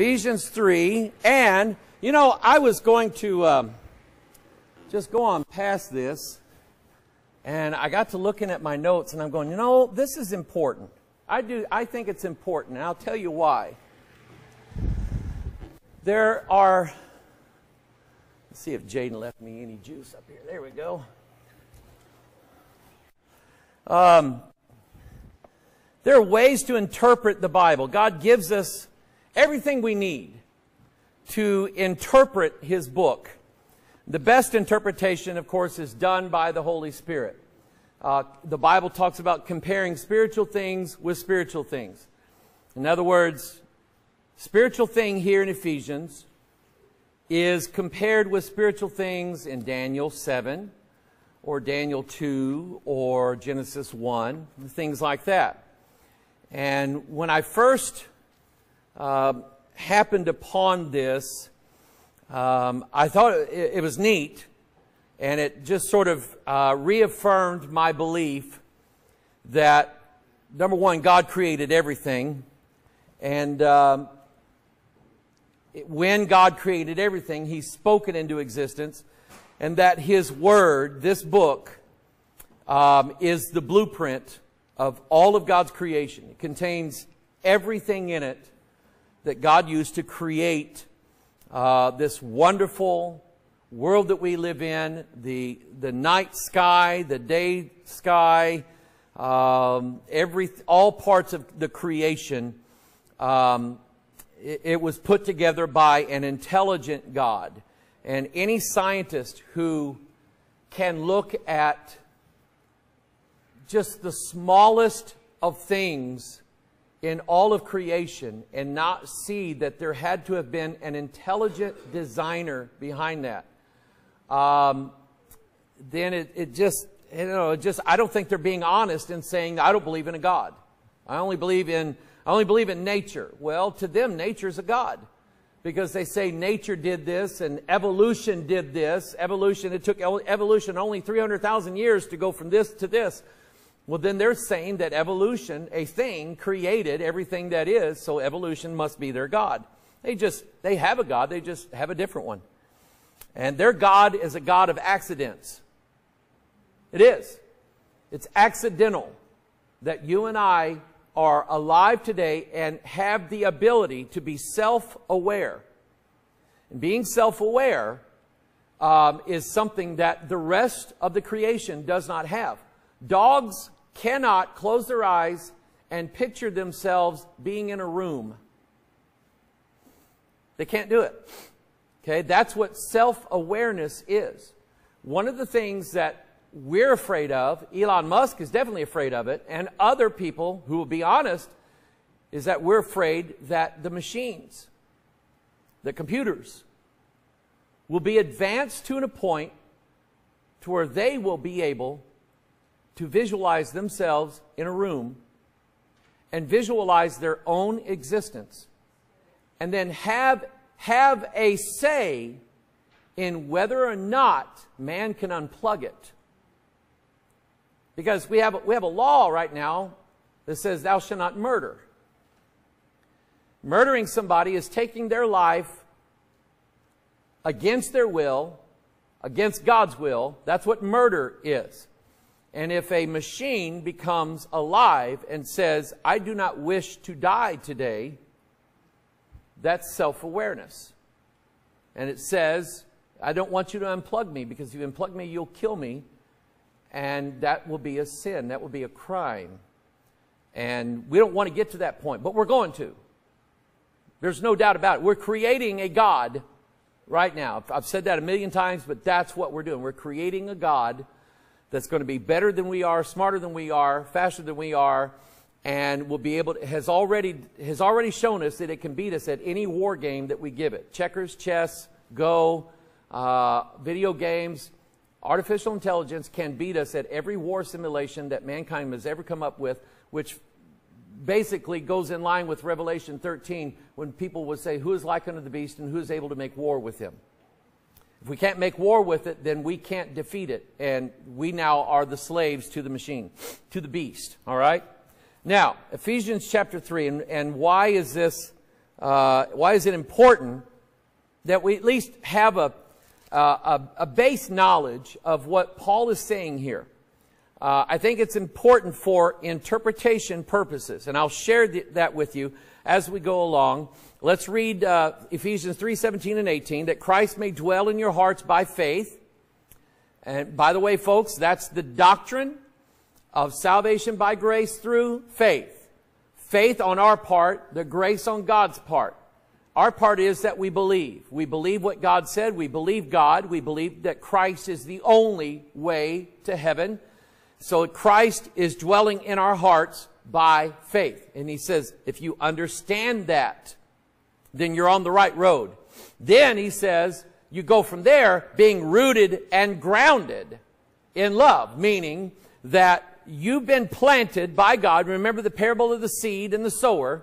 Ephesians 3. And, you know, I was going to um, just go on past this, and I got to looking at my notes, and I'm going, you know, this is important. I, do, I think it's important, and I'll tell you why. There are, let's see if Jaden left me any juice up here. There we go. Um, there are ways to interpret the Bible. God gives us everything we need to interpret His book. The best interpretation, of course, is done by the Holy Spirit. Uh, the Bible talks about comparing spiritual things with spiritual things. In other words, spiritual thing here in Ephesians is compared with spiritual things in Daniel 7 or Daniel 2 or Genesis 1, things like that. And when I first uh, happened upon this, um, I thought it, it, was neat, and it just sort of uh, reaffirmed my belief that, number one, God created everything, and um, when God created everything, He spoke it into existence, and that His Word, this book, um, is the blueprint of all of God's creation. It contains everything in it that God used to create uh, this wonderful world that we live in, the, the night sky, the day sky, um, every, all parts of the creation. Um, it, it was put together by an intelligent God. And any scientist who can look at just the smallest of things in all of creation and not see that there had to have been an intelligent designer behind that, um, then it, it just, you know, it just, I don't think they're being honest in saying, I don't believe in a God. I only believe in, I only believe in nature. Well, to them, nature's a God. Because they say nature did this and evolution did this. Evolution, it took evolution only 300,000 years to go from this to this. Well, then they're saying that evolution, a thing, created everything that is, so evolution must be their God. They just, they have a God, they just have a different one. And their God is a God of accidents. It is. It's accidental that you and I are alive today and have the ability to be self-aware. And being self-aware um, is something that the rest of the creation does not have. Dogs cannot close their eyes and picture themselves being in a room. They can't do it. Okay, that's what self-awareness is. One of the things that we're afraid of, Elon Musk is definitely afraid of it, and other people who will be honest, is that we're afraid that the machines, the computers, will be advanced to a point to where they will be able to visualize themselves in a room and visualize their own existence and then have, have a say in whether or not man can unplug it. Because we have, we have a law right now that says thou shalt not murder. Murdering somebody is taking their life against their will, against God's will. That's what murder is. And if a machine becomes alive and says, I do not wish to die today, that's self-awareness. And it says, I don't want you to unplug me because if you unplug me, you'll kill me. And that will be a sin. That will be a crime. And we don't want to get to that point, but we're going to. There's no doubt about it. We're creating a God right now. I've said that a million times, but that's what we're doing. We're creating a God that's going to be better than we are, smarter than we are, faster than we are, and will be able to, has already, has already shown us that it can beat us at any war game that we give it. Checkers, chess, Go, uh, video games, artificial intelligence can beat us at every war simulation that mankind has ever come up with, which basically goes in line with Revelation 13 when people would say, who is like unto the beast and who is able to make war with him? If we can't make war with it, then we can't defeat it. And we now are the slaves to the machine, to the beast. All right? Now, Ephesians chapter 3, and, and why is this uh, why is it important that we at least have a, a, a base knowledge of what Paul is saying here? Uh, I think it's important for interpretation purposes, and I'll share th- that with you as we go along. Let's read uh, Ephesians 3 17 and 18 that Christ may dwell in your hearts by faith. And by the way, folks, that's the doctrine of salvation by grace through faith. Faith on our part, the grace on God's part. Our part is that we believe. We believe what God said. We believe God. We believe that Christ is the only way to heaven. So Christ is dwelling in our hearts by faith. And he says, if you understand that, then you're on the right road. Then he says, you go from there being rooted and grounded in love, meaning that you've been planted by God. Remember the parable of the seed and the sower.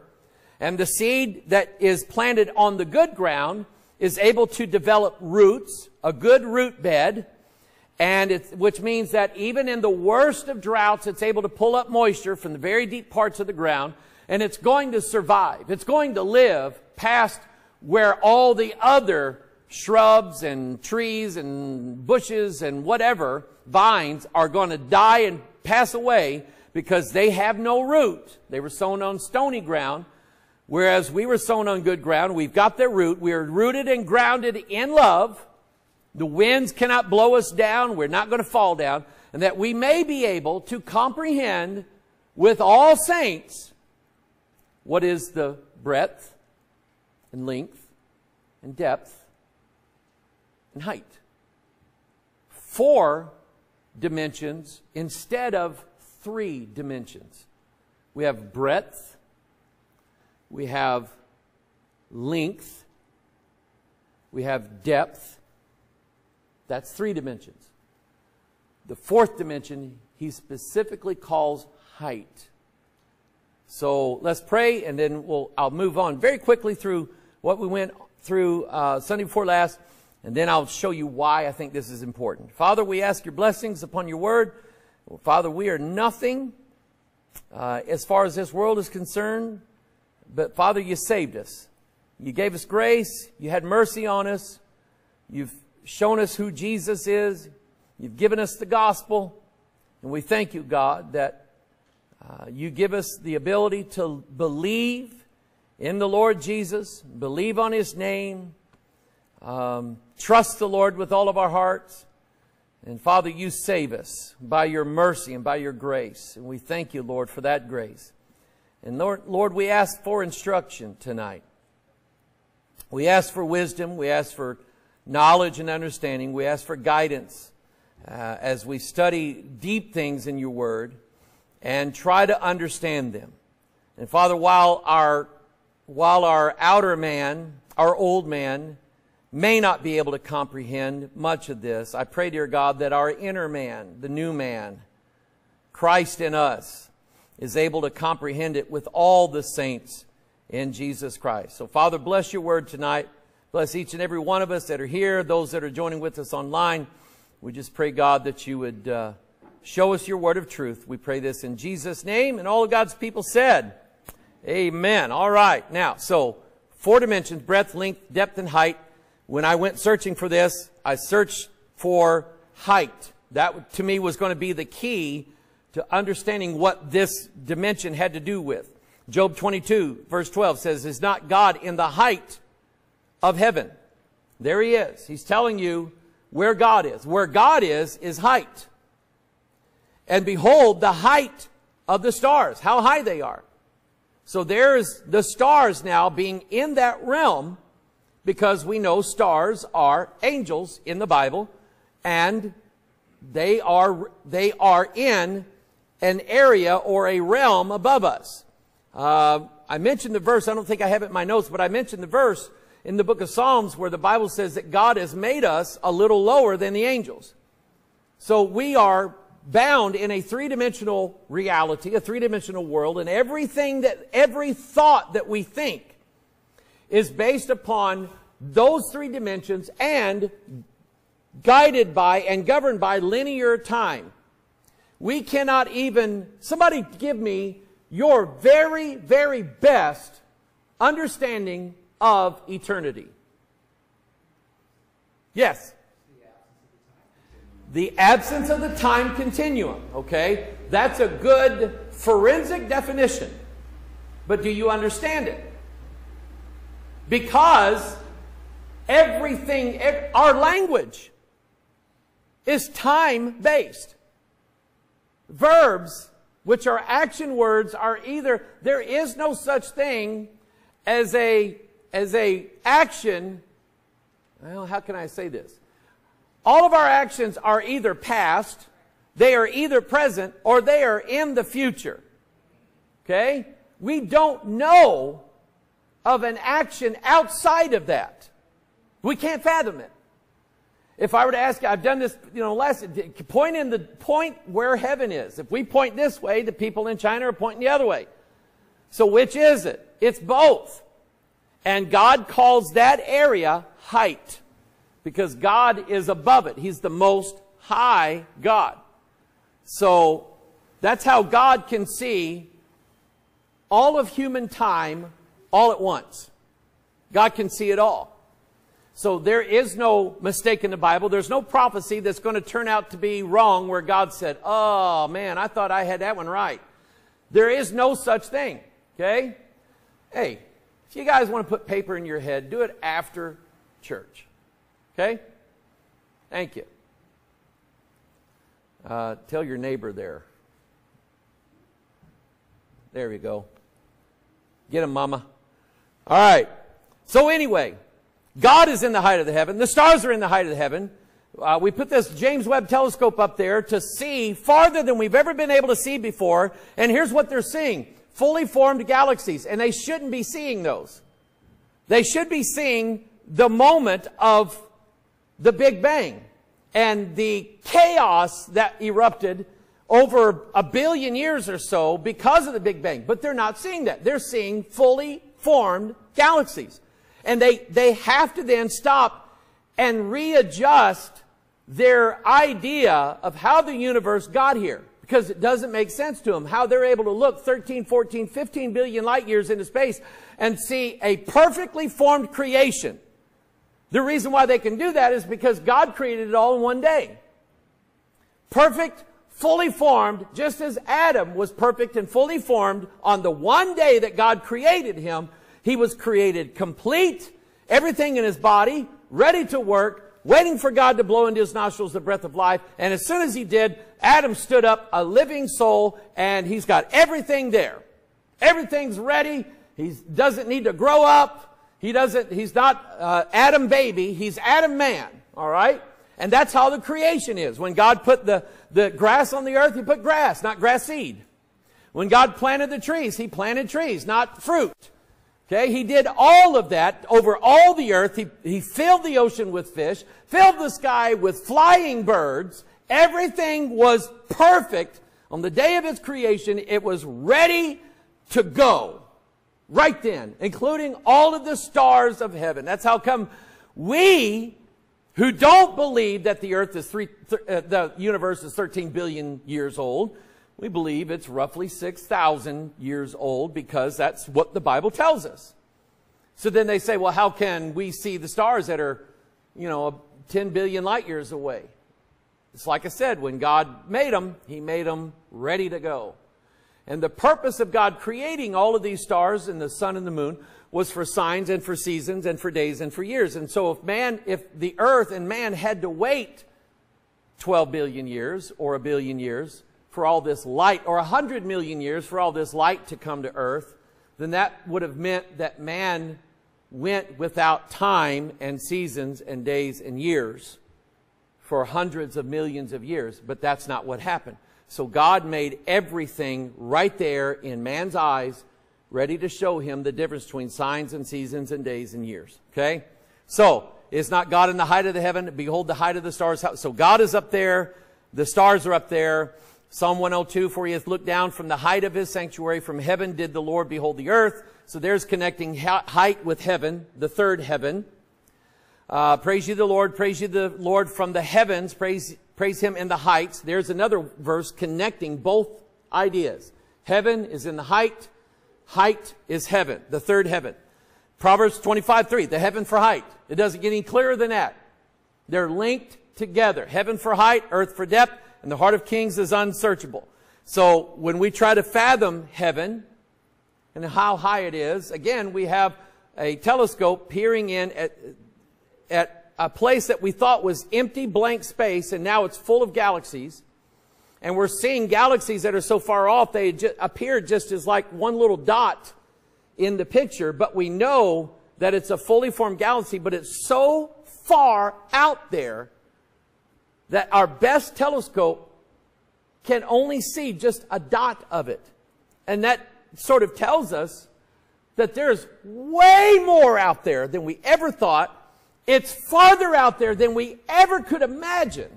And the seed that is planted on the good ground is able to develop roots, a good root bed, and it's, which means that even in the worst of droughts, it's able to pull up moisture from the very deep parts of the ground, and it's going to survive. It's going to live past where all the other shrubs and trees and bushes and whatever vines are going to die and pass away because they have no root. They were sown on stony ground, whereas we were sown on good ground. We've got their root. We are rooted and grounded in love. The winds cannot blow us down. We're not going to fall down. And that we may be able to comprehend with all saints what is the breadth and length and depth and height. Four dimensions instead of three dimensions. We have breadth, we have length, we have depth. That's three dimensions. The fourth dimension, he specifically calls height. So let's pray, and then we'll, I'll move on very quickly through what we went through uh, Sunday before last. And then I'll show you why I think this is important. Father, we ask your blessings upon your word. Father, we are nothing uh, as far as this world is concerned, but Father, you saved us. You gave us grace. You had mercy on us. You've shown us who Jesus is. You've given us the gospel. And we thank you, God, that uh, you give us the ability to believe in the Lord Jesus, believe on his name, um, trust the Lord with all of our hearts. And Father, you save us by your mercy and by your grace. And we thank you, Lord, for that grace. And Lord, Lord, we ask for instruction tonight. We ask for wisdom. We ask for knowledge and understanding. We ask for guidance uh, as we study deep things in your word and try to understand them. And Father, while our, while our outer man, our old man, may not be able to comprehend much of this. I pray, dear God, that our inner man, the new man, Christ in us, is able to comprehend it with all the saints in Jesus Christ. So, Father, bless your word tonight. Bless each and every one of us that are here, those that are joining with us online. We just pray, God, that you would uh, show us your word of truth. We pray this in Jesus' name. And all of God's people said, Amen. All right. Now, so four dimensions breadth, length, depth, and height. When I went searching for this, I searched for height. That to me was going to be the key to understanding what this dimension had to do with. Job 22 verse 12 says, is not God in the height of heaven? There he is. He's telling you where God is. Where God is, is height. And behold, the height of the stars, how high they are. So there's the stars now being in that realm because we know stars are angels in the Bible and they are, they are in an area or a realm above us. Uh, I mentioned the verse, I don't think I have it in my notes, but I mentioned the verse in the book of Psalms where the Bible says that God has made us a little lower than the angels. So we are bound in a three-dimensional reality, a three-dimensional world, and everything that, every thought that we think is based upon those three dimensions and guided by and governed by linear time. We cannot even, somebody give me your very, very best understanding of eternity? Yes. The absence of the time continuum, okay? That's a good forensic definition. But do you understand it? Because everything, our language is time based. Verbs, which are action words, are either, there is no such thing as a, as a action. Well, how can I say this? All of our actions are either past, they are either present, or they are in the future. Okay? We don't know of an action outside of that. We can't fathom it. If I were to ask, I've done this, you know, last, point in the point where heaven is. If we point this way, the people in China are pointing the other way. So which is it? It's both. And God calls that area height because God is above it. He's the most high God. So that's how God can see all of human time all at once. God can see it all. So there is no mistake in the Bible. There's no prophecy that's going to turn out to be wrong where God said, oh man, I thought I had that one right. There is no such thing. Okay? Hey, if you guys want to put paper in your head, do it after church. Okay? Thank you. Uh, tell your neighbor there. There we go. Get him, mama. All right. So anyway, God is in the height of the heaven. The stars are in the height of the heaven. Uh, we put this James Webb telescope up there to see farther than we've ever been able to see before. And here's what they're seeing. Fully formed galaxies. And they shouldn't be seeing those. They should be seeing the moment of the Big Bang and the chaos that erupted over a billion years or so because of the Big Bang. But they're not seeing that. They're seeing fully formed galaxies. And they, they have to then stop and readjust their idea of how the universe got here. Because it doesn't make sense to them how they're able to look 13, 14, 15 billion light years into space and see a perfectly formed creation. The reason why they can do that is because God created it all in one day. Perfect, fully formed, just as Adam was perfect and fully formed on the one day that God created him, he was created complete, everything in his body, ready to work, waiting for God to blow into his nostrils the breath of life. And as soon as he did, Adam stood up, a living soul, and he's got everything there. Everything's ready. He doesn't need to grow up. He doesn't, he's not uh, Adam baby. He's Adam man. All right? And that's how the creation is. When God put the, the grass on the earth, he put grass, not grass seed. When God planted the trees, he planted trees, not fruit. Okay, he did all of that over all the earth. He, he filled the ocean with fish, filled the sky with flying birds. Everything was perfect. On the day of his creation, it was ready to go. Right then, including all of the stars of heaven. That's how come we, who don't believe that the earth is three, th- uh, the universe is 13 billion years old, we believe it's roughly 6,000 years old because that's what the Bible tells us. So then they say, well, how can we see the stars that are, you know, 10 billion light years away? It's like I said, when God made them, He made them ready to go. And the purpose of God creating all of these stars and the sun and the moon was for signs and for seasons and for days and for years. And so if man, if the earth and man had to wait 12 billion years or a billion years for all this light, or a hundred million years for all this light to come to earth, then that would have meant that man went without time and seasons and days and years for hundreds of millions of years. But that's not what happened. So God made everything right there in man's eyes, ready to show him the difference between signs and seasons and days and years. Okay? So, is not God in the height of the heaven? Behold the height of the stars. So God is up there. The stars are up there. Psalm 102, for he hath looked down from the height of his sanctuary. From heaven did the Lord behold the earth. So there's connecting height with heaven, the third heaven. Uh, praise you the Lord, praise you the Lord from the heavens, praise, praise him in the heights. There's another verse connecting both ideas. Heaven is in the height, height is heaven, the third heaven. Proverbs 25, 3, the heaven for height. It doesn't get any clearer than that. They're linked together. Heaven for height, earth for depth, and the heart of kings is unsearchable. So when we try to fathom heaven and how high it is, again, we have a telescope peering in at, at a place that we thought was empty, blank space, and now it's full of galaxies. And we're seeing galaxies that are so far off, they appear just as like one little dot in the picture, but we know that it's a fully formed galaxy, but it's so far out there that our best telescope can only see just a dot of it. And that sort of tells us that there's way more out there than we ever thought. It's farther out there than we ever could imagine.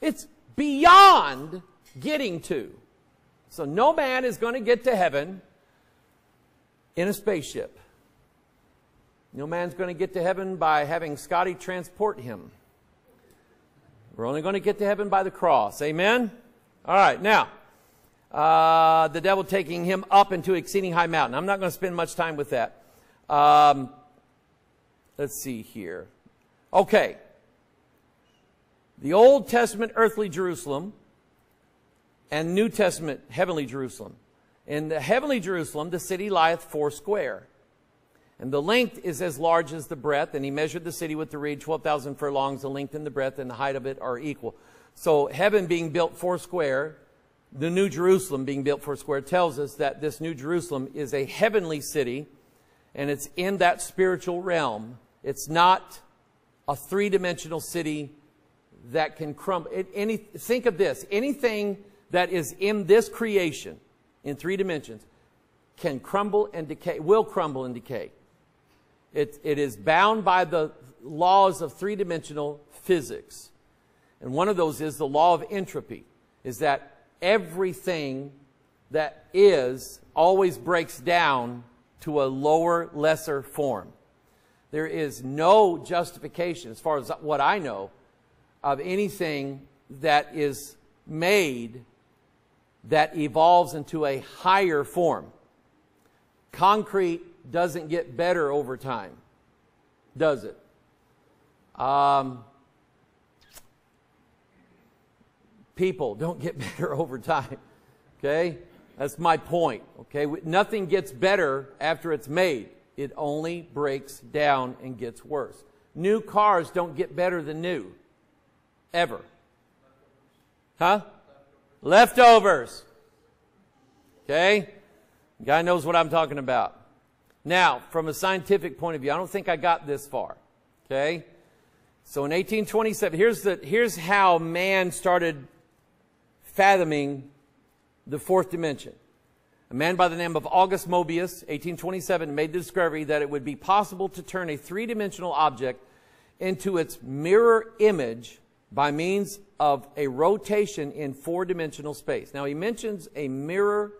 It's beyond getting to. So no man is going to get to heaven in a spaceship. No man's going to get to heaven by having Scotty transport him. We're only going to get to heaven by the cross. Amen? All right, now, uh, the devil taking him up into exceeding high mountain. I'm not going to spend much time with that. Um, let's see here. Okay. The Old Testament earthly Jerusalem and New Testament heavenly Jerusalem. In the heavenly Jerusalem, the city lieth four square. And the length is as large as the breadth. And he measured the city with the reed, 12,000 furlongs. The length and the breadth and the height of it are equal. So heaven being built four square, the New Jerusalem being built four square tells us that this New Jerusalem is a heavenly city and it's in that spiritual realm. It's not a three-dimensional city that can crumble. Any, think of this. Anything that is in this creation in three dimensions can crumble and decay, will crumble and decay. It, it is bound by the laws of three-dimensional physics. And one of those is the law of entropy, is that everything that is always breaks down to a lower, lesser form. There is no justification, as far as what I know, of anything that is made that evolves into a higher form. Concrete doesn't get better over time, does it? Um, people don't get better over time. Okay? That's my point. Okay? Nothing gets better after it's made. It only breaks down and gets worse. New cars don't get better than new. Ever. Huh? Leftovers. Okay? Guy knows what I'm talking about. Now, from a scientific point of view, I don't think I got this far. Okay? So in 1827, here's, the, here's how man started fathoming the fourth dimension. A man by the name of August Mobius, 1827, made the discovery that it would be possible to turn a three-dimensional object into its mirror image by means of a rotation in four-dimensional space. Now, he mentions a mirror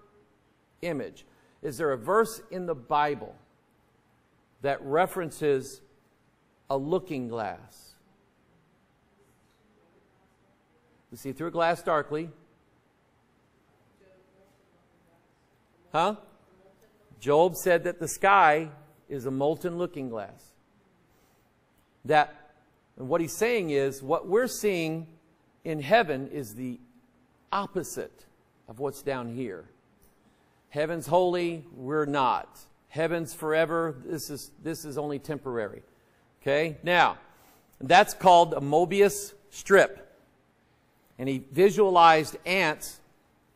image. Is there a verse in the Bible that references a looking glass? You see through a glass darkly, Huh? Job said that the sky is a molten looking glass. That, and what he's saying is, what we're seeing in heaven is the opposite of what's down here. Heaven's holy, we're not. Heaven's forever, this is, this is only temporary. Okay? Now, that's called a Mobius strip. And he visualized ants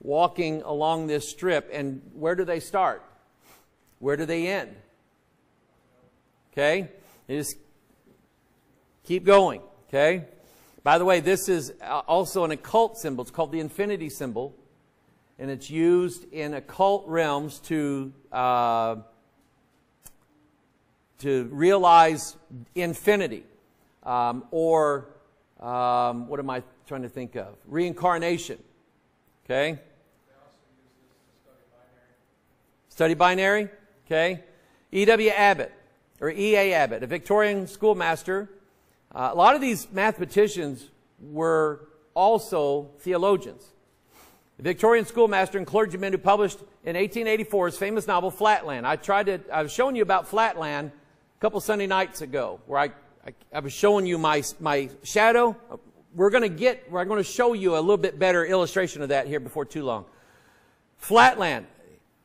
walking along this strip. And where do they start? Where do they end? Okay? They just keep going. Okay? By the way, this is also an occult symbol. It's called the infinity symbol. And it's used in occult realms to, uh, to realize infinity. Um, or, um, what am I trying to think of? Reincarnation. Okay? Study binary, okay? E.W. Abbott, or E.A. Abbott, a Victorian schoolmaster. Uh, a lot of these mathematicians were also theologians. The Victorian schoolmaster and clergyman who published in 1884 his famous novel Flatland. I tried to, I was showing you about Flatland a couple Sunday nights ago where I, I, I was showing you my, my shadow. We're going to get, we're going to show you a little bit better illustration of that here before too long. Flatland.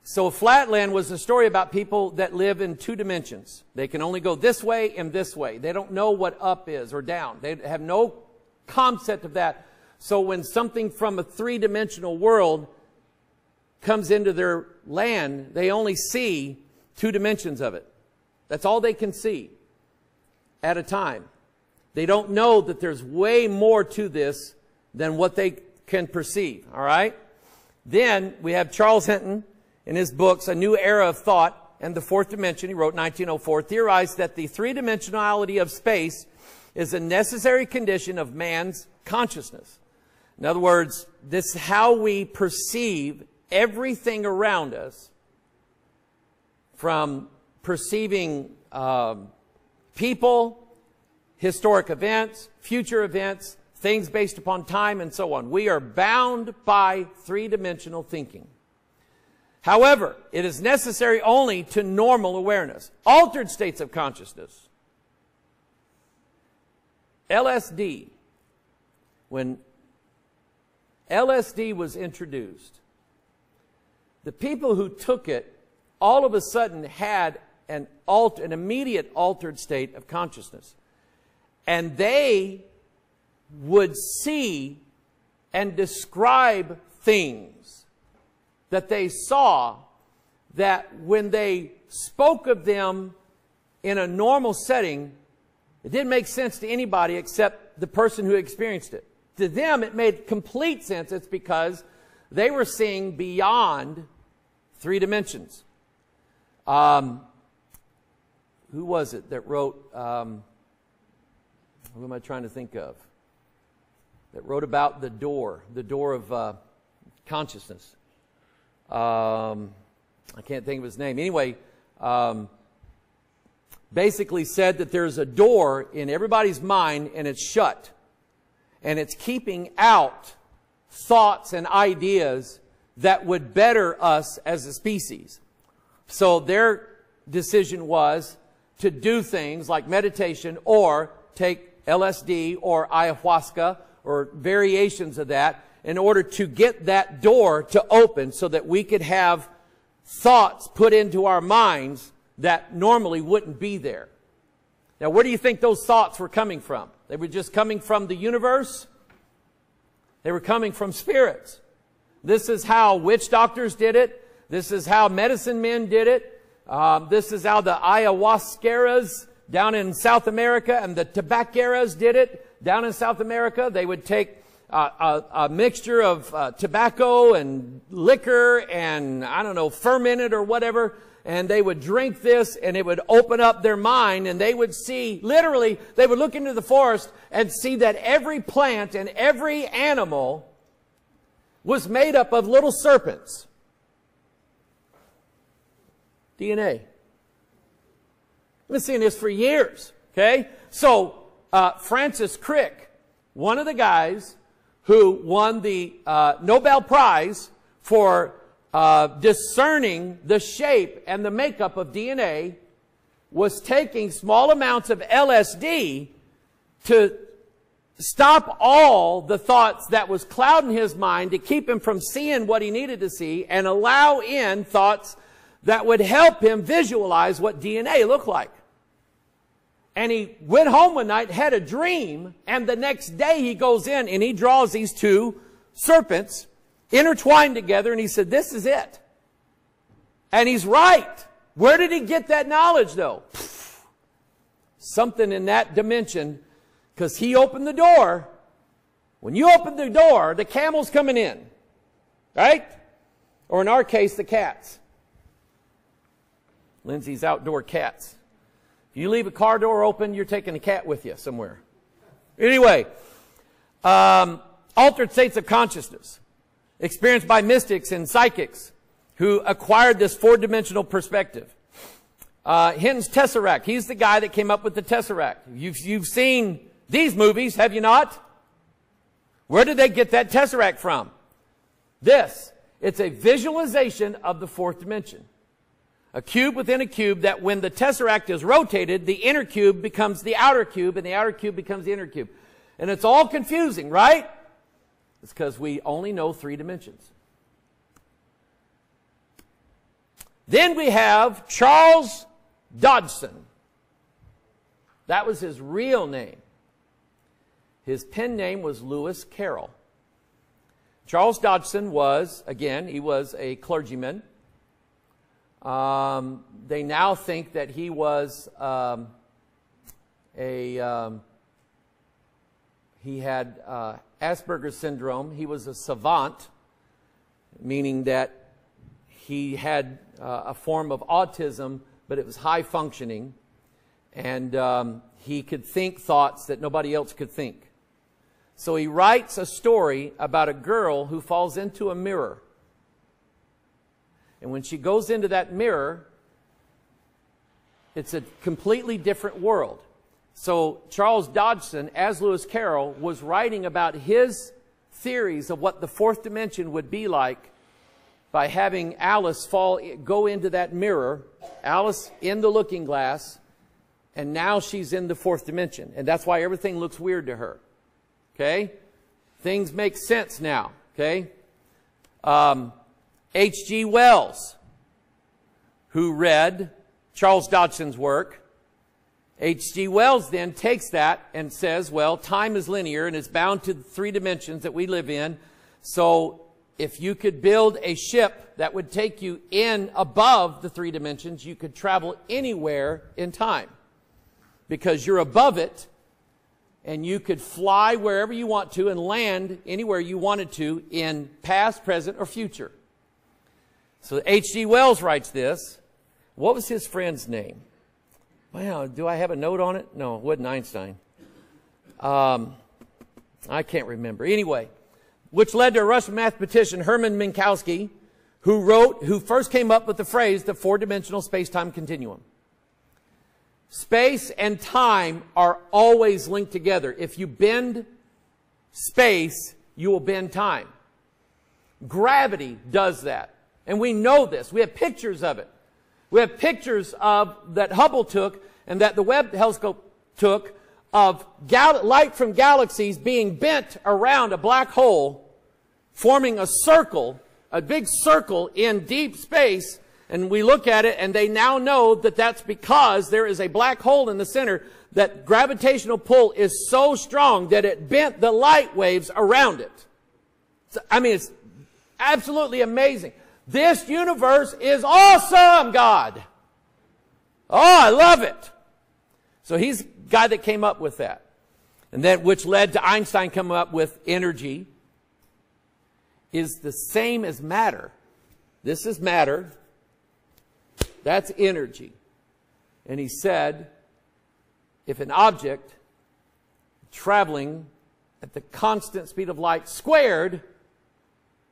So Flatland was a story about people that live in two dimensions. They can only go this way and this way. They don't know what up is or down. They have no concept of that. So when something from a three-dimensional world comes into their land, they only see two dimensions of it. That's all they can see at a time. They don't know that there's way more to this than what they can perceive. All right? Then we have Charles Hinton in his books, A New Era of Thought and the Fourth Dimension, he wrote 1904, theorized that the three-dimensionality of space is a necessary condition of man's consciousness. In other words, this is how we perceive everything around us from perceiving um, people, historic events, future events, things based upon time, and so on. We are bound by three-dimensional thinking. However, it is necessary only to normal awareness. Altered states of consciousness. LSD. When LSD was introduced, the people who took it all of a sudden had an, alter, an immediate altered state of consciousness. And they would see and describe things that they saw that when they spoke of them in a normal setting, it didn't make sense to anybody except the person who experienced it. To them, it made complete sense. It's because they were seeing beyond three dimensions. Um, who was it that wrote, um, who am I trying to think of? That wrote about the door, the door of uh, consciousness. Um, I can't think of his name. Anyway, um, basically said that there's a door in everybody's mind and it's shut. And it's keeping out thoughts and ideas that would better us as a species. So their decision was to do things like meditation or take LSD or ayahuasca or variations of that in order to get that door to open so that we could have thoughts put into our minds that normally wouldn't be there. Now, where do you think those thoughts were coming from? They were just coming from the universe. They were coming from spirits. This is how witch doctors did it. This is how medicine men did it. Um, this is how the ayahuasqueras down in South America and the tabaceras did it down in South America. They would take a, a, mixture of uh, tobacco and liquor and, I don't know, fermented or whatever. And they would drink this and it would open up their mind and they would see, literally, they would look into the forest and see that every plant and every animal was made up of little serpents. DNA. I've been seeing this for years. Okay? So, uh, Francis Crick, one of the guys who won the uh, Nobel Prize for uh, discerning the shape and the makeup of DNA, was taking small amounts of LSD to stop all the thoughts that was clouding his mind to keep him from seeing what he needed to see and allow in thoughts that would help him visualize what DNA looked like. And he went home one night, had a dream, and the next day he goes in and he draws these two serpents intertwined together and he said, this is it. And he's right. Where did he get that knowledge though? Something in that dimension, because he opened the door. When you open the door, the camel's coming in. Right? Or in our case, the cats. Lindsay's outdoor cats. You leave a car door open, you're taking a cat with you somewhere. Anyway, um, altered states of consciousness experienced by mystics and psychics who acquired this four-dimensional perspective. Uh, Hinton's Tesseract. He's the guy that came up with the Tesseract. You've, you've seen these movies, have you not? Where did they get that Tesseract from? This. It's a visualization of the fourth dimension. A cube within a cube that when the tesseract is rotated, the inner cube becomes the outer cube and the outer cube becomes the inner cube. And it's all confusing, right? It's because we only know three dimensions. Then we have Charles Dodgson. That was his real name. His pen name was Lewis Carroll. Charles Dodgson was, again, he was a clergyman. Um, they now think that he was um, a, um, he had uh, Asperger's syndrome. He was a savant, meaning that he had uh, a form of autism, but it was high functioning. And um, he could think thoughts that nobody else could think. So he writes a story about a girl who falls into a mirror. And when she goes into that mirror, it's a completely different world. So Charles Dodgson, as Lewis Carroll, was writing about his theories of what the fourth dimension would be like by having Alice fall, go into that mirror, Alice in the looking glass, and now she's in the fourth dimension. And that's why everything looks weird to her. Okay? Things make sense now. Okay? Um, H.G. Wells, who read Charles Dodgson's work, H.G. Wells then takes that and says, well, time is linear and it's bound to the three dimensions that we live in. So if you could build a ship that would take you in above the three dimensions, you could travel anywhere in time because you're above it and you could fly wherever you want to and land anywhere you wanted to in past, present, or future. So H.G. Wells writes this. What was his friend's name? Wow, do I have a note on it? No, it wasn't Einstein. Um, I can't remember. Anyway, which led to a Russian mathematician, Hermann Minkowski, who wrote, who first came up with the phrase the four-dimensional space-time continuum. Space and time are always linked together. If you bend space, you will bend time. Gravity does that. And we know this. We have pictures of it. We have pictures of that Hubble took and that the Webb telescope took of light from galaxies being bent around a black hole, forming a circle, a big circle in deep space. And we look at it and they now know that that's because there is a black hole in the center that gravitational pull is so strong that it bent the light waves around it. I mean, it's absolutely amazing. This universe is awesome, God. Oh, I love it. So he's the guy that came up with that. And then, which led to Einstein coming up with energy is the same as matter. This is matter. That's energy. And he said, if an object traveling at the constant speed of light squared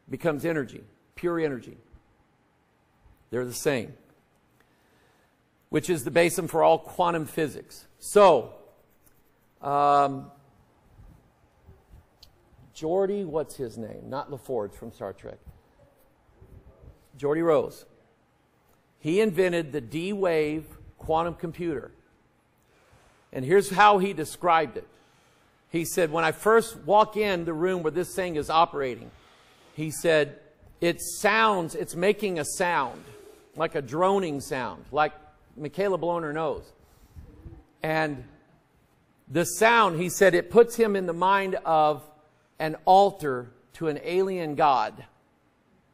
becomes energy pure energy. They're the same, which is the basis for all quantum physics. So, um, what's his name? Not LaForge from Star Trek. Geordie Rose. He invented the D wave quantum computer. And here's how he described it. He said, When I first walk in the room where this thing is operating, he said, it sounds, it's making a sound, like a droning sound, like Michaela blowing her nose. And the sound, he said, it puts him in the mind of an altar to an alien god.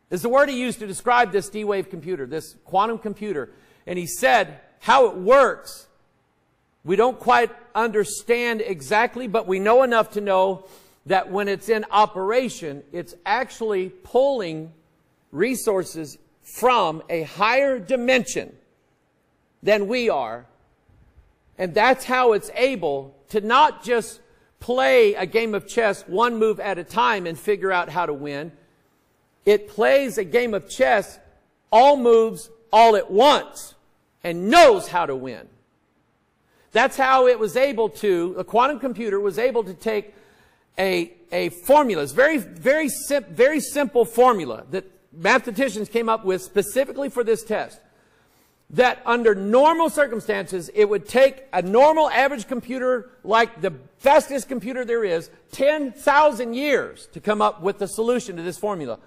Is the word he used to describe this D-Wave computer, this quantum computer. And he said how it works. We don't quite understand exactly, but we know enough to know that when it's in operation, it's actually pulling resources from a higher dimension than we are. And that's how it's able to not just play a game of chess one move at a time and figure out how to win. It plays a game of chess all moves all at once and knows how to win. That's how it was able to, the quantum computer was able to take a, a formula, it's very, very, sim, very simple formula that mathematicians came up with specifically for this test. that under normal circumstances, it would take a normal average computer like the fastest computer there is 10,000 years to come up with the solution to this formula.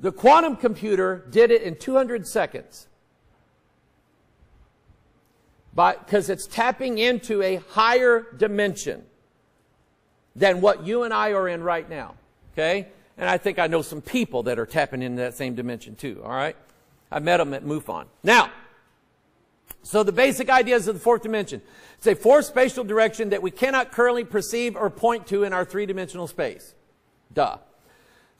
The quantum computer did it in 200 seconds. Because it's tapping into a higher dimension than what you and I are in right now. Okay? And I think I know some people that are tapping into that same dimension too. All right? I met them at MUFON. Now, so the basic ideas of the fourth dimension. It's a fourth spatial direction that we cannot currently perceive or point to in our three-dimensional space. Duh.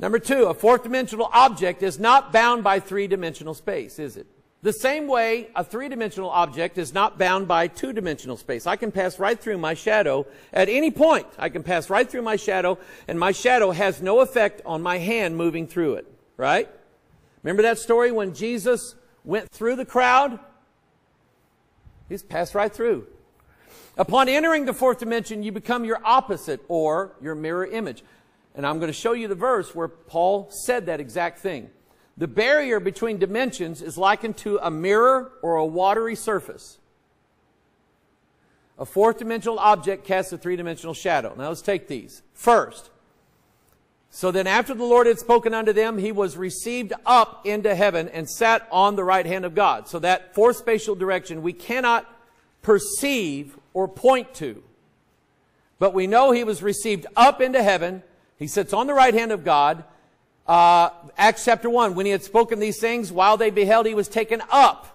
Number two, a fourth dimensional object is not bound by three-dimensional space, is it? The same way a three-dimensional object is not bound by two-dimensional space. I can pass right through my shadow at any point. I can pass right through my shadow and my shadow has no effect on my hand moving through it. Right? Remember that story when Jesus went through the crowd? He's passed right through. Upon entering the fourth dimension, you become your opposite or your mirror image. And I'm going to show you the verse where Paul said that exact thing. The barrier between dimensions is likened to a mirror or a watery surface. A fourth dimensional object casts a three dimensional shadow. Now let's take these. First, so then after the Lord had spoken unto them, he was received up into heaven and sat on the right hand of God. So that fourth spatial direction we cannot perceive or point to. But we know he was received up into heaven. He sits on the right hand of God. Uh, Acts chapter 1, when he had spoken these things, while they beheld, he was taken up.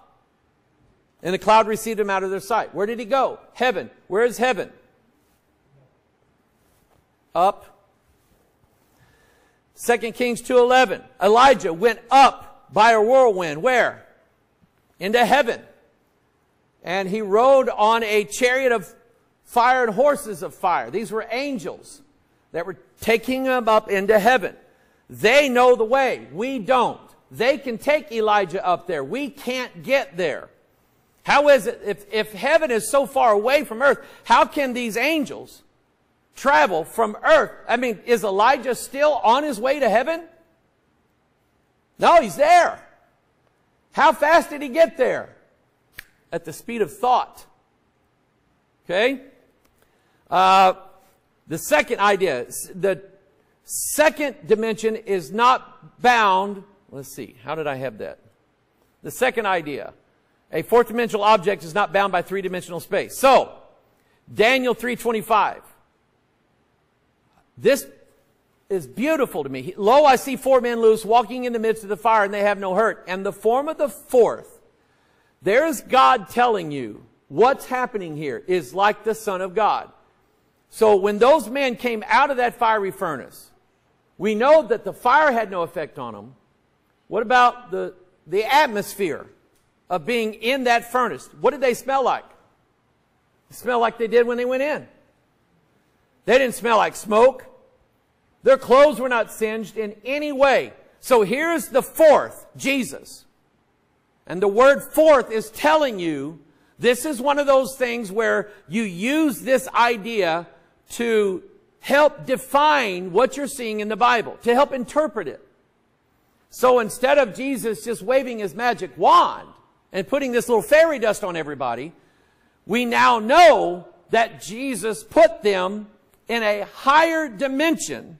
And the cloud received him out of their sight. Where did he go? Heaven. Where is heaven? Up 2 Kings 2.11. Elijah went up by a whirlwind. Where? Into heaven. And he rode on a chariot of fire and horses of fire. These were angels that were taking him up into heaven. They know the way. We don't. They can take Elijah up there. We can't get there. How is it, if, if heaven is so far away from earth, how can these angels travel from earth. I mean, is Elijah still on his way to heaven? No, he's there. How fast did he get there? At the speed of thought. Okay? Uh, the second idea, the second dimension is not bound. Let's see, how did I have that? The second idea, a fourth dimensional object is not bound by three dimensional space. So, Daniel 325. This is beautiful to me. Lo, I see four men loose walking in the midst of the fire and they have no hurt. And the form of the fourth, there's God telling you what's happening here is like the Son of God. So when those men came out of that fiery furnace, we know that the fire had no effect on them. What about the, the atmosphere of being in that furnace? What did they smell like? They smell like they did when they went in. They didn't smell like smoke. Their clothes were not singed in any way. So here's the fourth, Jesus. And the word fourth is telling you this is one of those things where you use this idea to help define what you're seeing in the Bible, to help interpret it. So instead of Jesus just waving his magic wand and putting this little fairy dust on everybody, we now know that Jesus put them in a higher dimension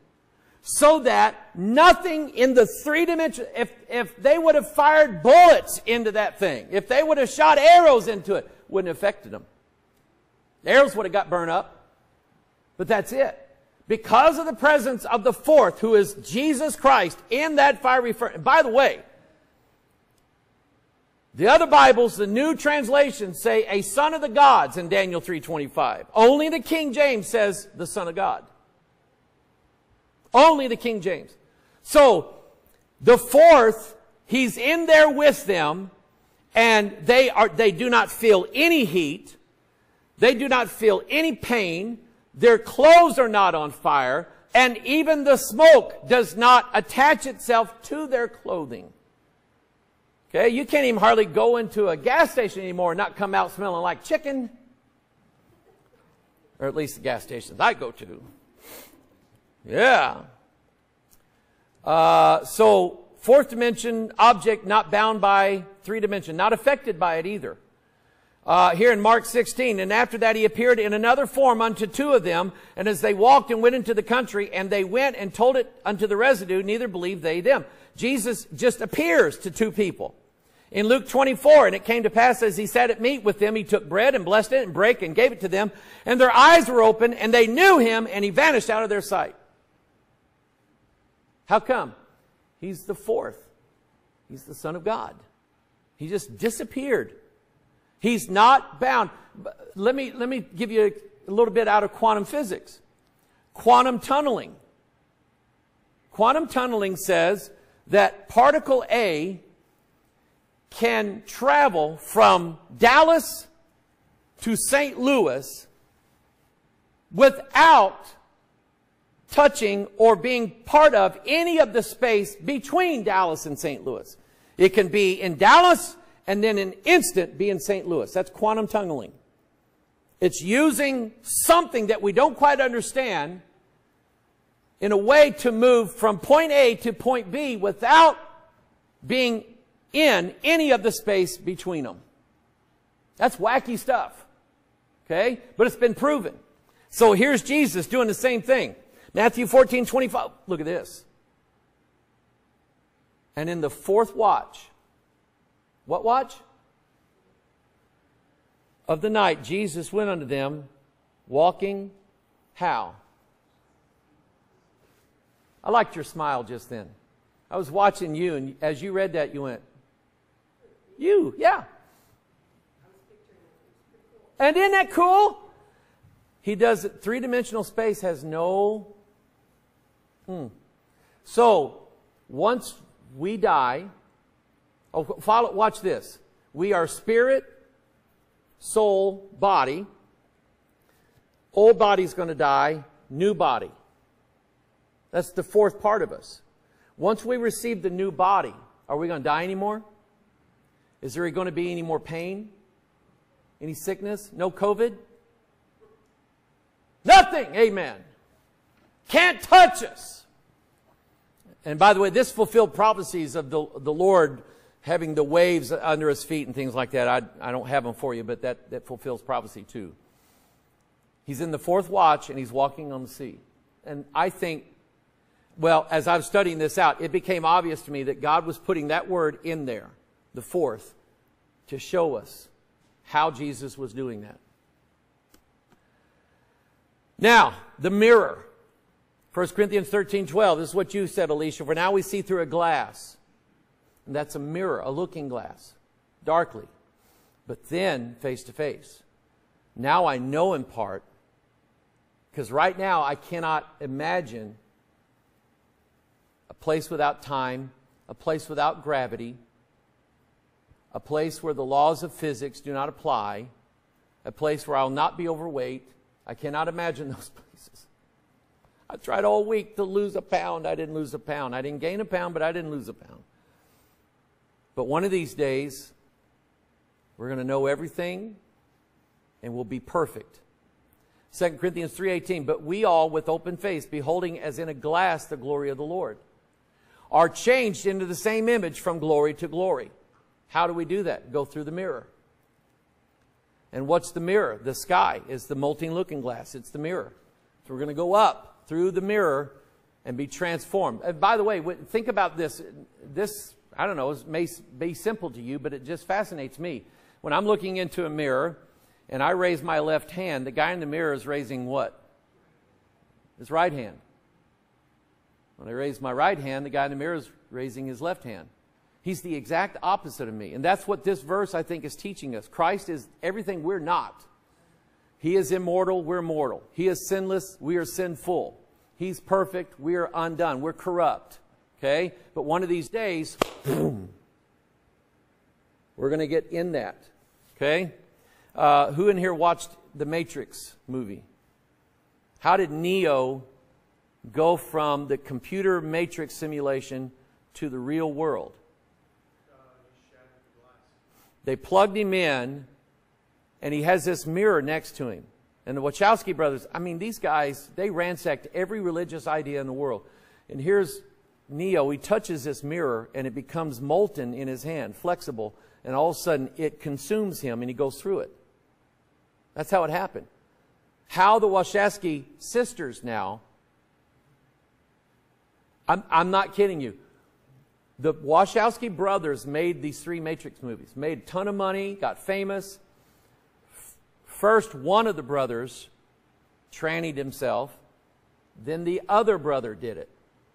so that nothing in the three dimension, if, if they would have fired bullets into that thing, if they would have shot arrows into it, wouldn't have affected them. The arrows would have got burned up. But that's it. Because of the presence of the fourth, who is Jesus Christ, in that fiery furnace. By the way, the other Bibles, the new translations say a son of the gods in Daniel 3.25. Only the King James says the son of God. Only the King James. So, the fourth, he's in there with them and they are, they do not feel any heat. They do not feel any pain. Their clothes are not on fire and even the smoke does not attach itself to their clothing. Okay, you can't even hardly go into a gas station anymore and not come out smelling like chicken. Or at least the gas stations I go to. Yeah. Uh, so, fourth dimension object not bound by three dimension, not affected by it either. Uh, here in Mark 16, and after that he appeared in another form unto two of them, and as they walked and went into the country, and they went and told it unto the residue, neither believed they them. Jesus just appears to two people. In Luke 24, and it came to pass as he sat at meat with them, he took bread and blessed it and brake and gave it to them, and their eyes were open, and they knew him, and he vanished out of their sight. How come? He's the fourth. He's the Son of God. He just disappeared. He's not bound. Let me, let me give you a, a little bit out of quantum physics. Quantum tunneling. Quantum tunneling says that particle A can travel from Dallas to St. Louis without touching or being part of any of the space between Dallas and St. Louis. It can be in Dallas and then an instant be in St. Louis. That's quantum tunneling. It's using something that we don't quite understand in a way to move from point A to point B without being in any of the space between them. That's wacky stuff. Okay? But it's been proven. So here's Jesus doing the same thing. Matthew 14, 25. Look at this. And in the fourth watch, what watch? Of the night, Jesus went unto them, walking how? I liked your smile just then. I was watching you, and as you read that, you went, You, yeah. And isn't that cool? He does it. Three dimensional space has no. Hmm. So, once we die, Oh, follow, watch this. We are spirit, soul, body. Old body's going to die, new body. That's the fourth part of us. Once we receive the new body, are we going to die anymore? Is there going to be any more pain? Any sickness? No COVID? Nothing. Amen. Can't touch us. And by the way, this fulfilled prophecies of the, the Lord having the waves under his feet and things like that. I, I don't have them for you, but that, that fulfills prophecy too. He's in the fourth watch and he's walking on the sea. And I think, well, as I'm studying this out, it became obvious to me that God was putting that word in there, the fourth, to show us how Jesus was doing that. Now, the mirror. 1 Corinthians 13, 12. This is what you said, Alicia. For now we see through a glass that's a mirror, a looking glass, darkly, but then face to face. Now I know in part, because right now I cannot imagine a place without time, a place without gravity, a place where the laws of physics do not apply, a place where I'll not be overweight. I cannot imagine those places. I tried all week to lose a pound. I didn't lose a pound. I didn't gain a pound, but I didn't lose a pound. But one of these days, we're going to know everything and we'll be perfect. 2 Corinthians 3:18 but we all with open face beholding as in a glass the glory of the Lord are changed into the same image from glory to glory. How do we do that? Go through the mirror. And what's the mirror? The sky is the molten looking glass. It's the mirror. So we're going to go up through the mirror and be transformed. And by the way, think about this. This I don't know, it may be simple to you, but it just fascinates me. When I'm looking into a mirror and I raise my left hand, the guy in the mirror is raising what? His right hand. When I raise my right hand, the guy in the mirror is raising his left hand. He's the exact opposite of me. And that's what this verse, I think, is teaching us. Christ is everything we're not. He is immortal, we're mortal. He is sinless, we are sinful. He's perfect, we are undone, we're corrupt. Okay? But one of these days, boom, we're going to get in that. Okay? Uh, who in here watched the Matrix movie? How did Neo go from the computer Matrix simulation to the real world? They plugged him in, and he has this mirror next to him. And the Wachowski brothers, I mean, these guys, they ransacked every religious idea in the world. And here's Neo, he touches this mirror and it becomes molten in his hand, flexible. and all of a sudden it consumes him and he goes through it. That's how it happened. How the Wachowski sisters now, I'm, I'm not kidding you. The Wachowski brothers made these three Matrix movies, made a ton of money, got famous. First, one of the brothers trannied himself, then the other brother did it.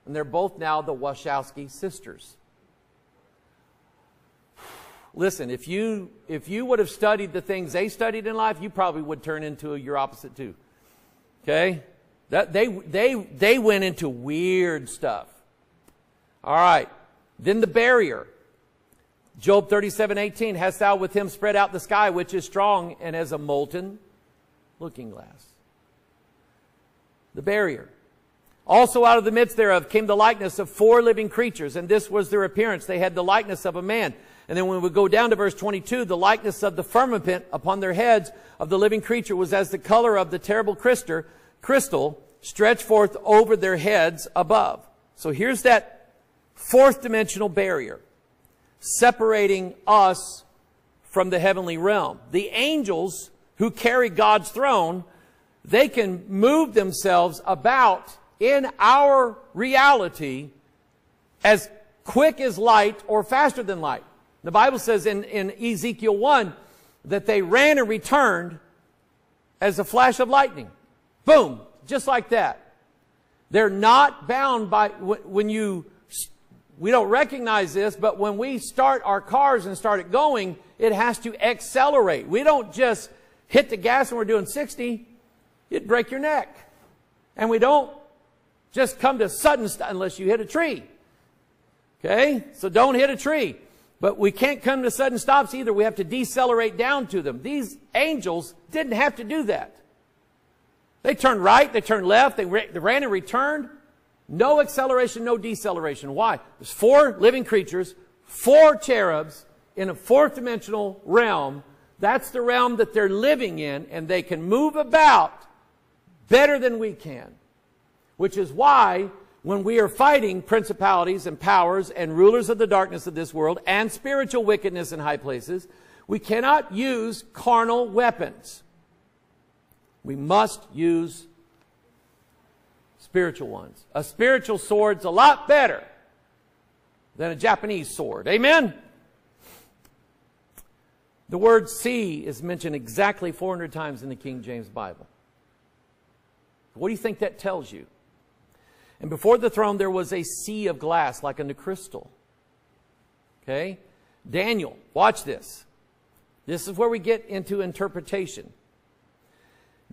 And they're both now the Wachowski sisters. Listen, if you, if you would have studied the things they studied in life, you probably would turn into your opposite too. Okay? That, they, they, they went into weird stuff. All right. Then the barrier. Job 37, 18, hast thou with him spread out the sky, which is strong and as a molten looking glass. The barrier. Also out of the midst thereof came the likeness of four living creatures, and this was their appearance. They had the likeness of a man. And then when we go down to verse 22, the likeness of the firmament upon their heads of the living creature was as the color of the terrible crystal, crystal stretched forth over their heads above. So here's that fourth dimensional barrier separating us from the heavenly realm. The angels who carry God's throne, they can move themselves about in our reality as quick as light or faster than light. The Bible says in, in Ezekiel 1 that they ran and returned as a flash of lightning. Boom. Just like that. They're not bound by, when you, we don't recognize this, but when we start our cars and start it going, it has to accelerate. We don't just hit the gas and we're doing 60. You'd break your neck. And we don't just come to sudden stop unless you hit a tree. Okay? So don't hit a tree. But we can't come to sudden stops either. We have to decelerate down to them. These angels didn't have to do that. They turned right, they turned left, they, they ran and returned. No acceleration, no deceleration. Why? There's four living creatures, four cherubs in a fourth dimensional realm. That's the realm that they're living in, and they can move about better than we can. Which is why when we are fighting principalities and powers and rulers of the darkness of this world and spiritual wickedness in high places, we cannot use carnal weapons. We must use spiritual ones. A spiritual sword's a lot better than a Japanese sword. Amen? The word sea is mentioned exactly 400 times in the King James Bible. What do you think that tells you? And before the throne there was a sea of glass like unto crystal. Okay? Daniel, watch this. This is where we get into interpretation.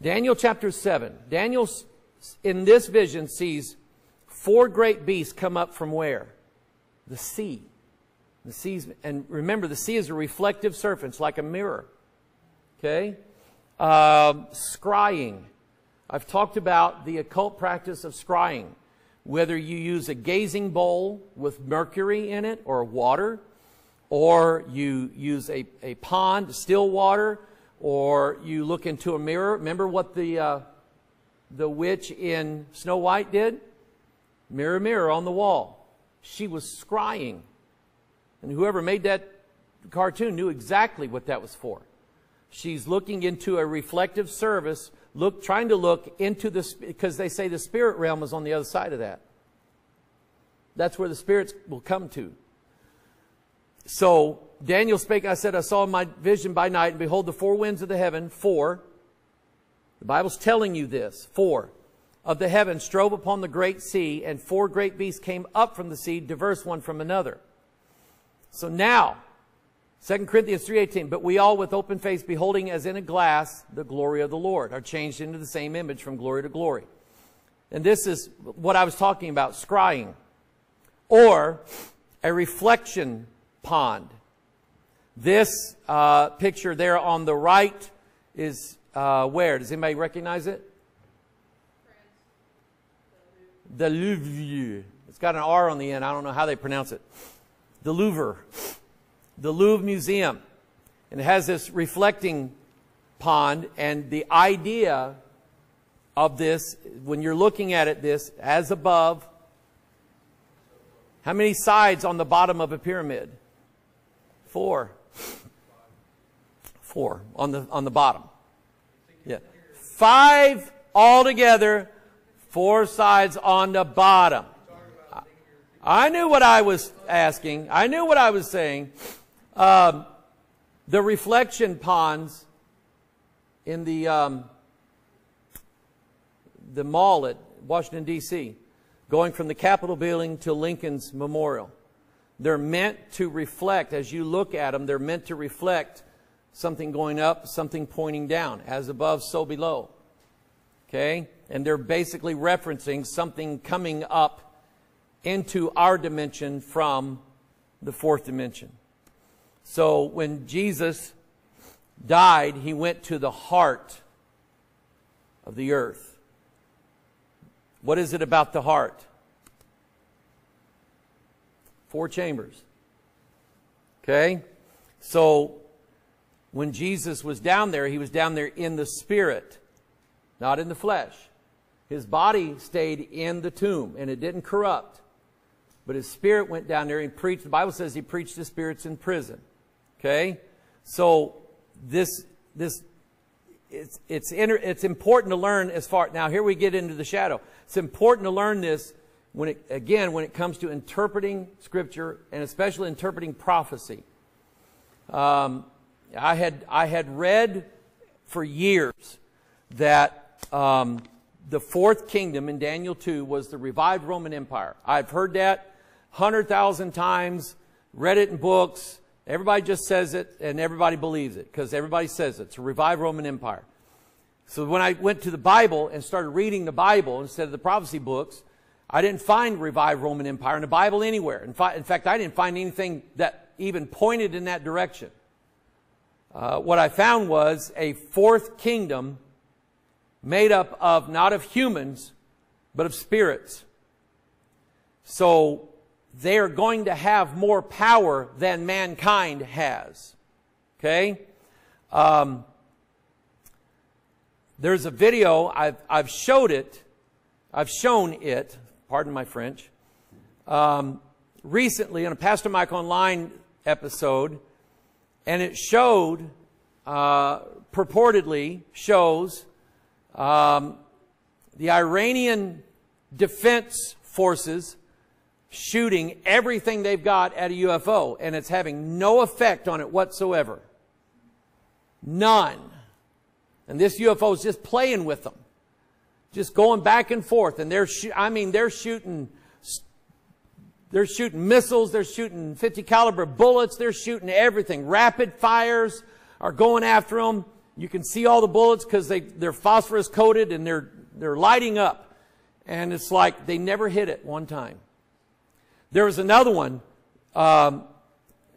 Daniel chapter 7. Daniel, in this vision, sees four great beasts come up from where? The sea. The seas, and remember, the sea is a reflective surface, like a mirror. Okay? Uh, scrying. I've talked about the occult practice of scrying whether you use a gazing bowl with mercury in it or water, or you use a, a pond, still water, or you look into a mirror. Remember what the, uh, the witch in Snow White did? Mirror, mirror on the wall. She was scrying. And whoever made that cartoon knew exactly what that was for. She's looking into a reflective service look, trying to look into the, because they say the spirit realm is on the other side of that. That's where the spirits will come to. So Daniel spake, I said, I saw my vision by night, and behold, the four winds of the heaven, four. The Bible's telling you this, four of the heaven strove upon the great sea, and four great beasts came up from the sea, diverse one from another. So now, 2 Corinthians 3.18, but we all with open face beholding as in a glass the glory of the Lord are changed into the same image from glory to glory. And this is what I was talking about, scrying. Or a reflection pond. This uh, picture there on the right is uh, where? Does anybody recognize it? The Louvre. It's got an R on the end. I don't know how they pronounce it. The Louvre the Louvre Museum. And it has this reflecting pond. And the idea of this, when you're looking at it, this as above, how many sides on the bottom of a pyramid? Four. Four on the on the bottom. Yeah. Five altogether, four sides on the bottom. I knew what I was asking. I knew what I was saying. Um, the reflection ponds in the um, the mall at Washington D.C., going from the Capitol building to Lincoln's Memorial. They're meant to reflect, as you look at them, they're meant to reflect something going up, something pointing down. As above, so below. Okay? And they're basically referencing something coming up into our dimension from the fourth dimension. So when Jesus died, he went to the heart of the earth. What is it about the heart? Four chambers. Okay? So, when Jesus was down there, he was down there in the spirit, not in the flesh. His body stayed in the tomb and it didn't corrupt. But his spirit went down there and preached. The Bible says he preached to spirits in prison. Okay? So, this, this, it's, it's, inter, it's important to learn as far, now here we get into the shadow. It's important to learn this when it, again, when it comes to interpreting Scripture and especially interpreting prophecy. Um, I had I had read for years that um, the fourth kingdom in Daniel two was the revived Roman Empire. I've heard that hundred thousand times, read it in books. Everybody just says it, and everybody believes it because everybody says it. It's a revived Roman Empire. So when I went to the Bible and started reading the Bible instead of the prophecy books, I didn't find revived Roman Empire in the Bible anywhere. In, in fact, I didn't find anything that even pointed in that direction. Uh, what I found was a fourth kingdom made up of not of humans, but of spirits. So they are going to have more power than mankind has. Okay? Um, there's a video, I've, I've showed it, I've shown it, pardon my French, um, recently on a Pastor Mike Online episode, and it showed, uh, purportedly shows um, the Iranian defense forces shooting everything they've got at a UFO, and it's having no effect on it whatsoever. None. And this UFO is just playing with them. Just going back and forth. And they're, I mean, they're shooting, they're shooting missiles, they're shooting 50 caliber bullets, they're shooting everything. Rapid fires are going after them. You can see all the bullets because they, they're phosphorus coated and they're, they're lighting up. And it's like they never hit it one time. There was another one. Um,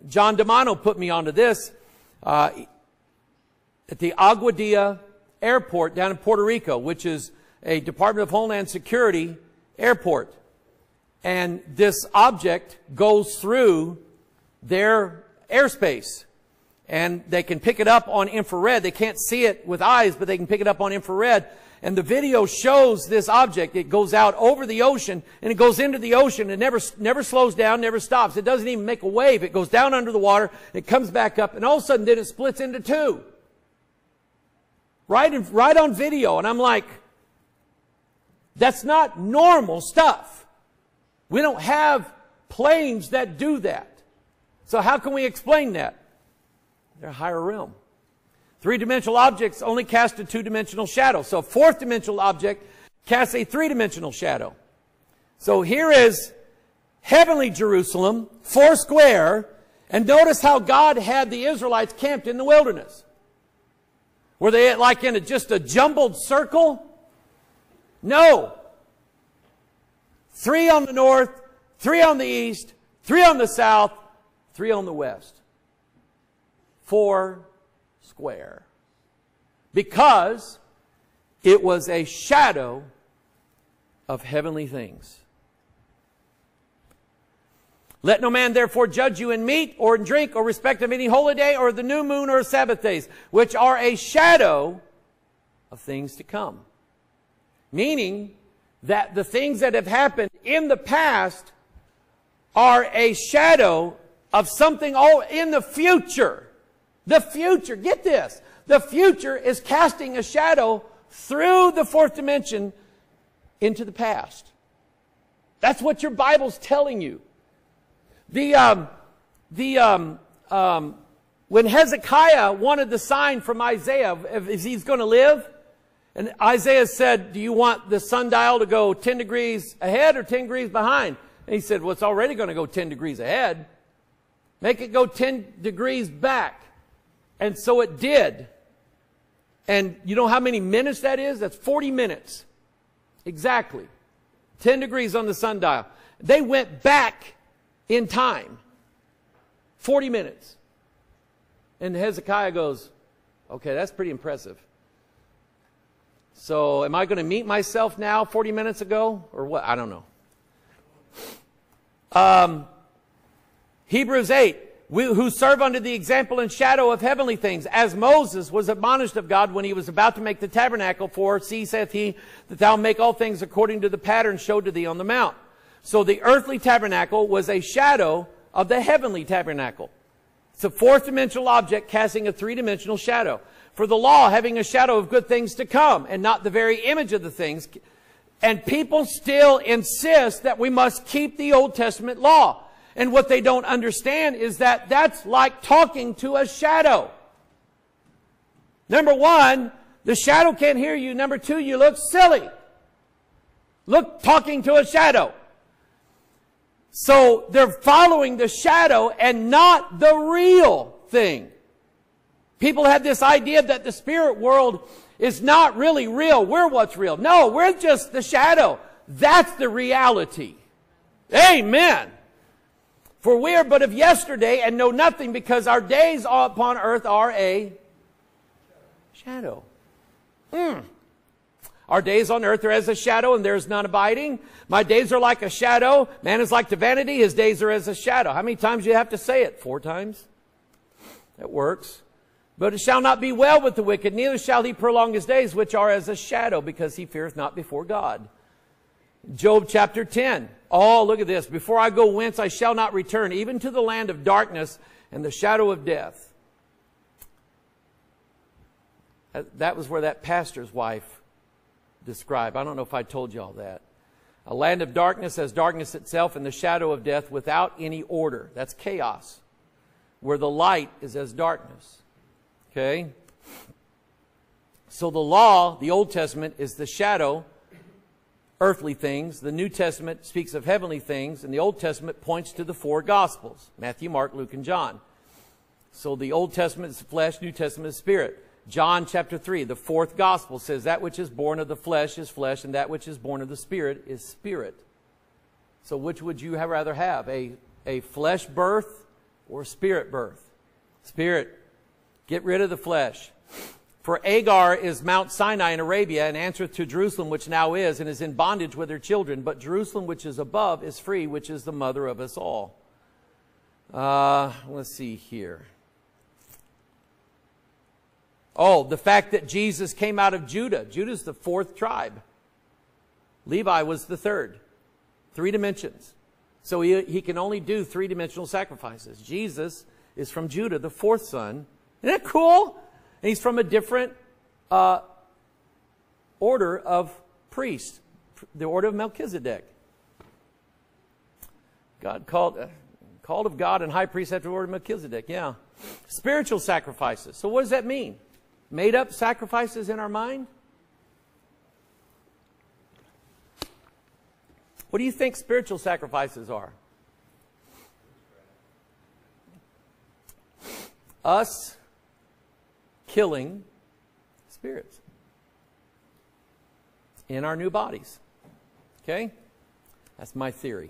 John DeMano put me onto this. Uh, at the Aguadilla Airport down in Puerto Rico, which is a Department of Homeland Security airport. And this object goes through their airspace. And they can pick it up on infrared. They can't see it with eyes, but they can pick it up on infrared. And the video shows this object. It goes out over the ocean and it goes into the ocean. It never, never slows down, never stops. It doesn't even make a wave. It goes down under the water. It comes back up and all of a sudden then it splits into two right, in, right on video. And I'm like, that's not normal stuff. We don't have planes that do that. So how can we explain that? They're a higher realm. Three-dimensional objects only cast a two-dimensional shadow. So a fourth-dimensional object casts a three-dimensional shadow. So here is heavenly Jerusalem, four square, and notice how God had the Israelites camped in the wilderness. Were they like in a, just a jumbled circle? No. Three on the north, three on the east, three on the south, three on the west. Four square. Because it was a shadow of heavenly things. Let no man therefore judge you in meat or in drink or respect of any holy day or the new moon or Sabbath days, which are a shadow of things to come. Meaning that the things that have happened in the past are a shadow of something all in the future. The future, get this. The future is casting a shadow through the fourth dimension into the past. That's what your Bible's telling you. The, um, the, um, um, when Hezekiah wanted the sign from Isaiah, if he's going to live, and Isaiah said, do you want the sundial to go 10 degrees ahead or 10 degrees behind? And he said, well, it's already going to go 10 degrees ahead. Make it go 10 degrees back. And so it did. And you know how many minutes that is? That's 40 minutes. Exactly. 10 degrees on the sundial. They went back in time. 40 minutes. And Hezekiah goes, okay, that's pretty impressive. So am I going to meet myself now 40 minutes ago or what? I don't know. Um, Hebrews 8, we, who serve under the example and shadow of heavenly things, as Moses was admonished of God when he was about to make the tabernacle, for see, saith he, that thou make all things according to the pattern showed to thee on the mount. So the earthly tabernacle was a shadow of the heavenly tabernacle. It's a fourth dimensional object casting a three dimensional shadow. For the law having a shadow of good things to come and not the very image of the things. And people still insist that we must keep the Old Testament law. And what they don't understand is that that's like talking to a shadow. Number one, the shadow can't hear you. Number two, you look silly. Look, talking to a shadow. So they're following the shadow and not the real thing. People have this idea that the spirit world is not really real. We're what's real. No, we're just the shadow. That's the reality. Amen. For we are but of yesterday and know nothing because our days upon earth are a shadow. Mm. Our days on earth are as a shadow and there is none abiding. My days are like a shadow. Man is like to vanity. His days are as a shadow. How many times do you have to say it? Four times. That works. But it shall not be well with the wicked, neither shall he prolong his days, which are as a shadow, because he feareth not before God. Job chapter 10. Oh, look at this. Before I go whence I shall not return, even to the land of darkness and the shadow of death. That was where that pastor's wife described. I don't know if I told you all that. A land of darkness as darkness itself and the shadow of death without any order. That's chaos. Where the light is as darkness. Okay? So the law, the Old Testament, is the shadow earthly things. The New Testament speaks of heavenly things, and the Old Testament points to the four Gospels Matthew, Mark, Luke, and John. So the Old Testament is flesh, New Testament is spirit. John chapter 3, the fourth Gospel says, That which is born of the flesh is flesh, and that which is born of the spirit is spirit. So which would you have rather have? A, a flesh birth or spirit birth? Spirit. Get rid of the flesh. For Agar is Mount Sinai in Arabia, and answereth to Jerusalem, which now is, and is in bondage with her children. But Jerusalem, which is above, is free, which is the mother of us all. Uh, let's see here. Oh, the fact that Jesus came out of Judah. Judah's the fourth tribe. Levi was the third. Three dimensions. So he, he can only do three dimensional sacrifices. Jesus is from Judah, the fourth son. Isn't that cool? And he's from a different uh, order of priests, the order of Melchizedek. God called, uh, called of God and high priest after the order of Melchizedek. Yeah. Spiritual sacrifices. So what does that mean? Made up sacrifices in our mind? What do you think spiritual sacrifices are? Us killing spirits in our new bodies. Okay? That's my theory.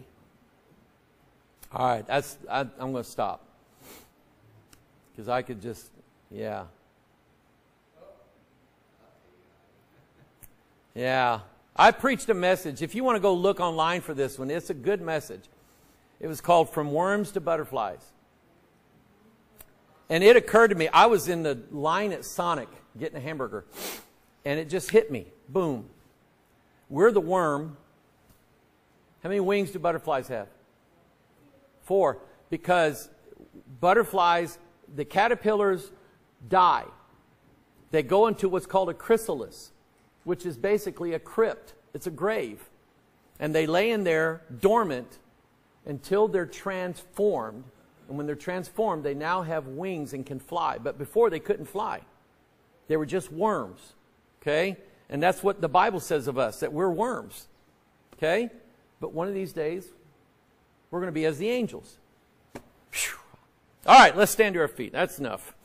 All right, that's I, I'm going to stop because I could just, yeah, yeah. I preached a message. If you want to go look online for this one, it's a good message. It was called "From Worms to Butterflies." And it occurred to me, I was in the line at Sonic getting a hamburger, and it just hit me. Boom. We're the worm. How many wings do butterflies have? Four. Because butterflies, the caterpillars die. They go into what's called a chrysalis, which is basically a crypt. It's a grave. And they lay in there dormant until they're transformed. And when they're transformed, they now have wings and can fly. But before, they couldn't fly. They were just worms. Okay? And that's what the Bible says of us, that we're worms. Okay? But one of these days, we're going to be as the angels. Whew. All right, let's stand to our feet. That's enough.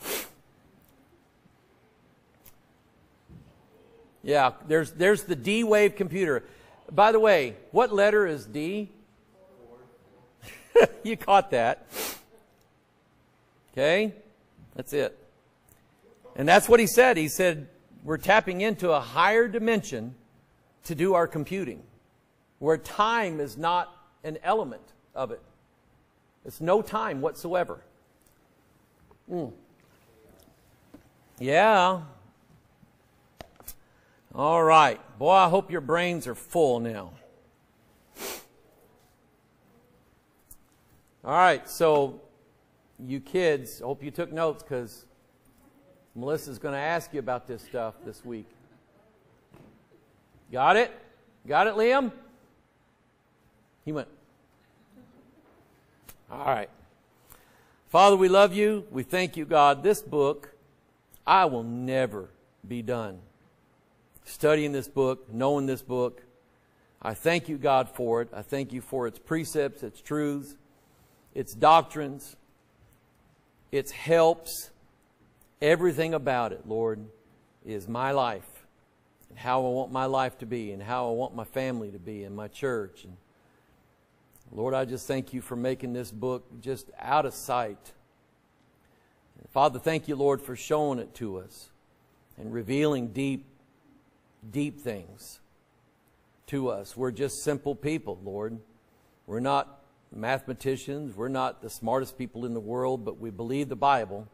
Yeah, there's, there's the D wave computer. By the way, what letter is D? you caught that. Okay? That's it. And that's what he said. He said, we're tapping into a higher dimension to do our computing, where time is not an element of it. It's no time whatsoever. Mm. Yeah. All right. Boy, I hope your brains are full now. All right, so you kids, hope you took notes because Melissa's going to ask you about this stuff this week. Got it? Got it, Liam? He went. All right. Father, we love you. We thank you, God. This book, I will never be done studying this book, knowing this book. I thank you, God, for it. I thank you for its precepts, its truths, its doctrines, its helps. Everything about it, Lord, is my life and how I want my life to be and how I want my family to be and my church. And Lord, I just thank you for making this book just out of sight. Father, thank you, Lord, for showing it to us and revealing deep, deep things to us. We're just simple people, Lord. We're not mathematicians. We're not the smartest people in the world, but we believe the Bible.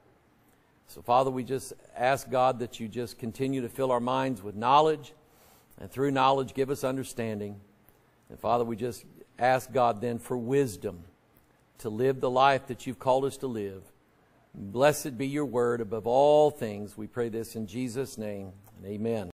So, Father, we just ask God that you just continue to fill our minds with knowledge, and through knowledge, give us understanding. And, Father, we just ask God then for wisdom to live the life that you've called us to live. Blessed be your word above all things. We pray this in Jesus' name. And Amen.